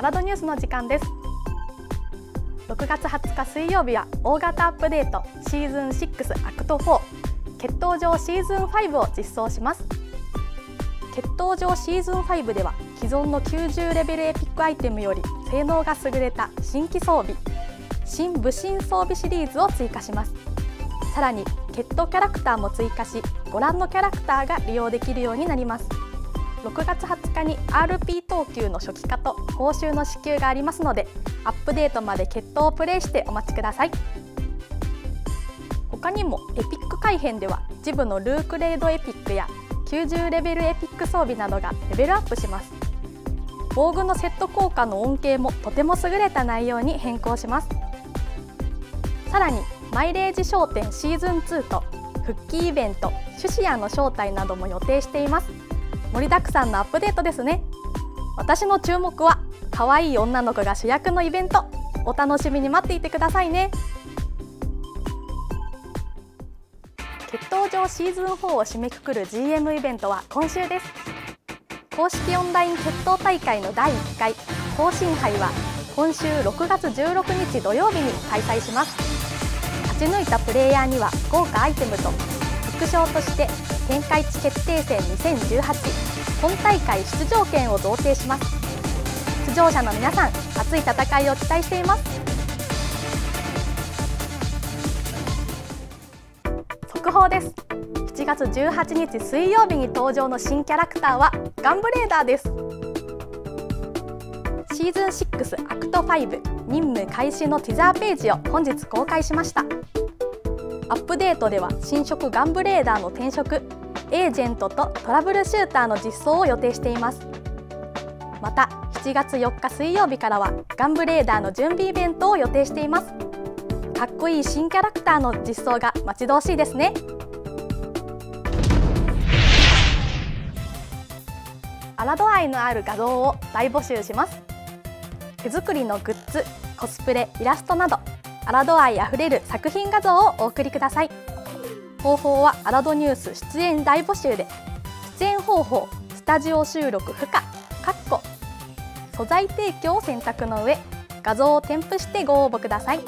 アラドニュースの時間です。6月20日水曜日は大型アップデートシーズン6アクト4決闘場シーズン5を実装します。決闘場シーズン5では既存の90レベルエピックアイテムより性能が優れた新規装備新武神装備シリーズを追加します。さらに決闘キャラクターも追加しご覧のキャラクターが利用できるようになります。6月20に RP 等級の初期化と報酬の支給がありますのでアップデートまで決闘をプレイしてお待ちください。他にもエピック改編では一部のルークレードエピックや90レベルエピック装備などがレベルアップします。防具のセット効果の恩恵もとても優れた内容に変更します。さらにマイレージ商店シーズン2と復帰イベントシュシアの招待なども予定しています。盛りだくさんのアップデートですね。私の注目は可愛い女の子が主役のイベント。お楽しみに待っていてくださいね。決闘場シーズン4を締めくくる GM イベントは今週です。公式オンライン決闘大会の第1回更新杯は今週6月16日土曜日に開催します。勝ち抜いたプレイヤーには豪華アイテムと副賞として天下一決定戦2018本大会出場権を贈呈します。出場者の皆さん熱い戦いを期待しています。速報です。7月18日水曜日に登場の新キャラクターはガンブレーダーです。シーズン6アクト5任務開始のティザーページを本日公開しました。アップデートでは新色ガンブレーダーの転職エージェントとトラブルシューターの実装を予定しています。また7月4日水曜日からはガンブレーダーの準備イベントを予定しています。かっこいい新キャラクターの実装が待ち遠しいですね。アラド愛のある画像を大募集します。手作りのグッズコスプレイラストなどアラド愛あふれる作品画像をお送りください。方法はアラドニュース出演大募集で出演方法スタジオ収録不可かっこ素材提供を選択の上画像を添付してご応募ください。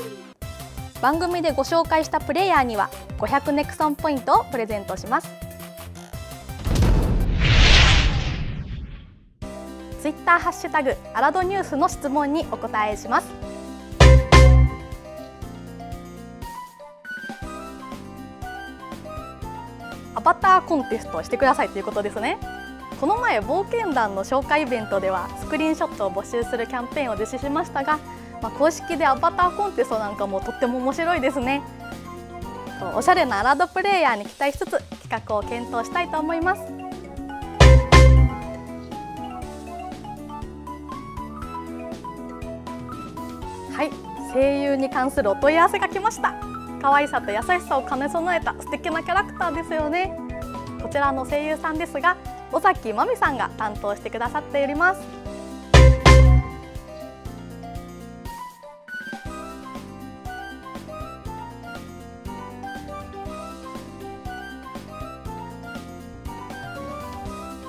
番組でご紹介したプレイヤーには500ネクソンポイントをプレゼントします。ツイッターハッシュタグアラドニュースの質問にお答えします。アバターコンテストをしてくださいということですね。この前冒険団の紹介イベントではスクリーンショットを募集するキャンペーンを実施しましたが、まあ、公式でアバターコンテストなんかもとっても面白いですね。おしゃれなアラードプレイヤーに期待しつつ企画を検討したいと思います。はい声優に関するお問い合わせが来ました。可愛さと優しさを兼ね備えた素敵なキャラクターですよね。こちらの声優さんですが尾崎真美さんが担当してくださっております。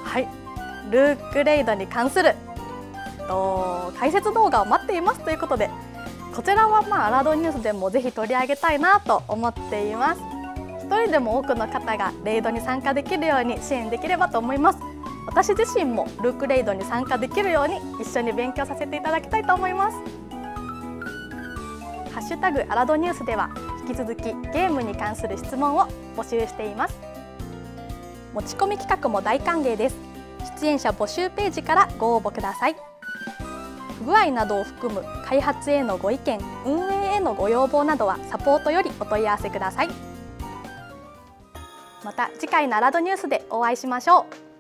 はい。ルークレイドに関すると解説動画を待っていますということでこちらはまあアラドニュースでもぜひ取り上げたいなと思っています。一人でも多くの方がレイドに参加できるように支援できればと思います。私自身もルークレイドに参加できるように一緒に勉強させていただきたいと思います。ハッシュタグアラドニュースでは引き続きゲームに関する質問を募集しています。持ち込み企画も大歓迎です。出演者募集ページからご応募ください。不具合などを含む開発へのご意見運営へのご要望などはサポートよりお問い合わせください。また次回のアラドニュースでお会いしましょう。